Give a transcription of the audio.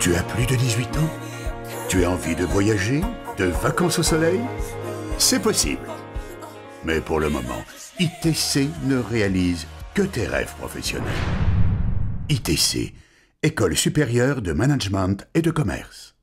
Tu as plus de 18 ans Tu as envie de voyager De vacances au soleil? C'est possible. Mais pour le moment, ITC ne réalise que tes rêves professionnels. ITC, École supérieure de management et de commerce.